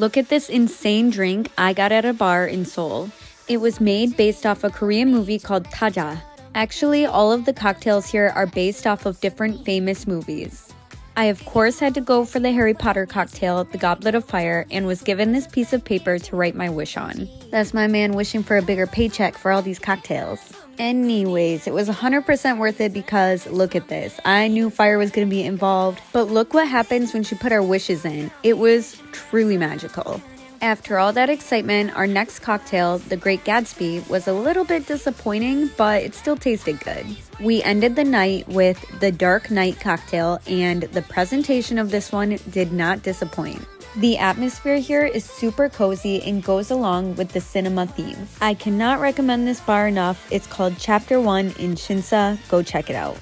Look at this insane drink I got at a bar in Seoul. It was made based off a Korean movie called Tazza. Actually, all of the cocktails here are based off of different famous movies. I, of course, had to go for the Harry Potter cocktail, the Goblet of Fire, and was given this piece of paper to write my wish on. That's my man wishing for a bigger paycheck for all these cocktails. Anyways, it was 100% worth it because look at this. I knew fire was going to be involved, but look what happens when she put our wishes in. It was truly magical. After all that excitement, our next cocktail, the Great Gatsby, was a little bit disappointing, but it still tasted good. We ended the night with the Dark Knight cocktail, and the presentation of this one did not disappoint. The atmosphere here is super cozy and goes along with the cinema theme. I cannot recommend this bar enough. It's called Chapter 1 in Shinsa. Go check it out.